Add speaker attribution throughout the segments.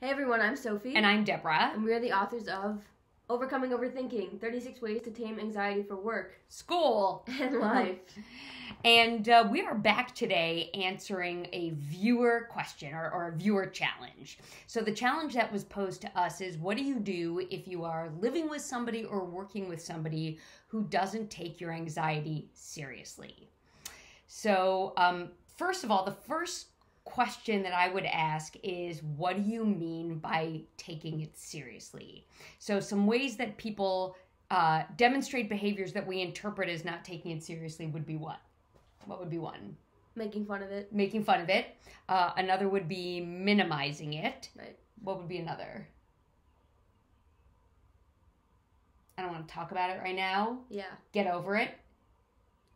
Speaker 1: Hey everyone, I'm Sophie.
Speaker 2: And I'm Deborah.
Speaker 1: And we're the authors of Overcoming Overthinking 36 Ways to Tame Anxiety for Work,
Speaker 2: School,
Speaker 1: and Life.
Speaker 2: and uh, we are back today answering a viewer question or, or a viewer challenge. So, the challenge that was posed to us is what do you do if you are living with somebody or working with somebody who doesn't take your anxiety seriously? So, um, first of all, the first question that I would ask is what do you mean by taking it seriously? So, some ways that people uh, demonstrate behaviors that we interpret as not taking it seriously would be what? What would be one?
Speaker 1: Making fun of it.
Speaker 2: Making fun of it. Uh, another would be minimizing it.
Speaker 1: Right.
Speaker 2: What would be another? I don't want to talk about it right now.
Speaker 1: Yeah.
Speaker 2: Get over it.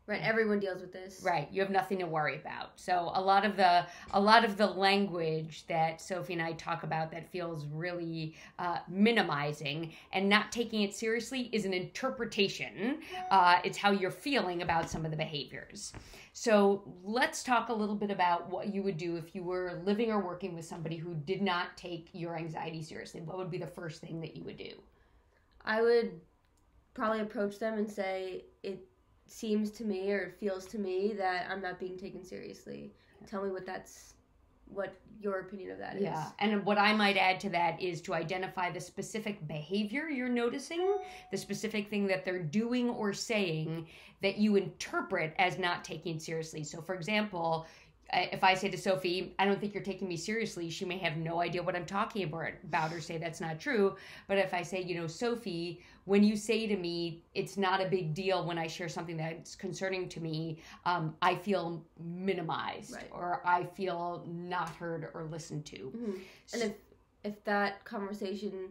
Speaker 1: Right, everyone deals with this.
Speaker 2: Right, you have nothing to worry about. So a lot of the a lot of the language that Sophie and I talk about that feels really uh, minimizing and not taking it seriously is an interpretation. Uh, it's how you're feeling about some of the behaviors. So let's talk a little bit about what you would do if you were living or working with somebody who did not take your anxiety seriously. What would be the first thing that you would do?
Speaker 1: I would probably approach them and say it seems to me or it feels to me that I'm not being taken seriously. Tell me what that's what your opinion of that is.
Speaker 2: Yeah. And what I might add to that is to identify the specific behavior you're noticing, the specific thing that they're doing or saying that you interpret as not taking seriously. So for example, if I say to Sophie, I don't think you're taking me seriously, she may have no idea what I'm talking about or say that's not true. But if I say, you know, Sophie, when you say to me, it's not a big deal when I share something that's concerning to me, um, I feel minimized
Speaker 1: right.
Speaker 2: or I feel not heard or listened to.
Speaker 1: Mm-hmm. And if if that conversation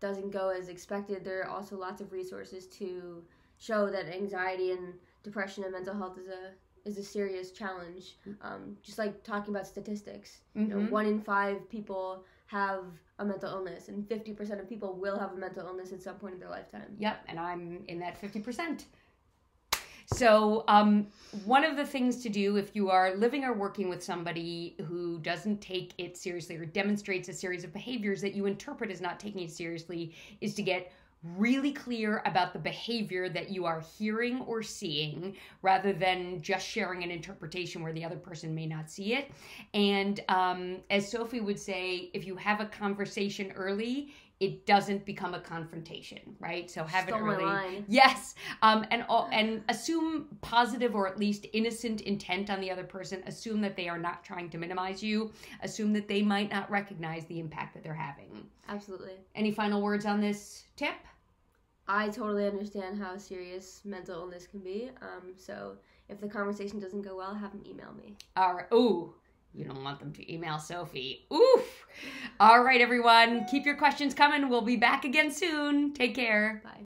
Speaker 1: doesn't go as expected, there are also lots of resources to show that anxiety and depression and mental health is a is a serious challenge. Um, just like talking about statistics, mm-hmm. you know, mm-hmm. one in five people have a mental illness, and fifty percent of people will have a mental illness at some point in their lifetime.
Speaker 2: Yep, and I'm in that fifty percent. So, um, one of the things to do if you are living or working with somebody who doesn't take it seriously or demonstrates a series of behaviors that you interpret as not taking it seriously is to get really clear about the behavior that you are hearing or seeing rather than just sharing an interpretation where the other person may not see it. And um, as Sophie would say, if you have a conversation early, it doesn't become a confrontation, right? So have
Speaker 1: Stole
Speaker 2: it
Speaker 1: early.
Speaker 2: Yes, um, and and assume positive or at least innocent intent on the other person. Assume that they are not trying to minimize you. Assume that they might not recognize the impact that they're having.
Speaker 1: Absolutely.
Speaker 2: Any final words on this tip?
Speaker 1: I totally understand how serious mental illness can be. Um, so if the conversation doesn't go well, have them email me.
Speaker 2: All right. Ooh, you don't want them to email Sophie. Oof. All right, everyone. Keep your questions coming. We'll be back again soon. Take care.
Speaker 1: Bye.